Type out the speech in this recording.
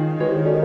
Música